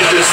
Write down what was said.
is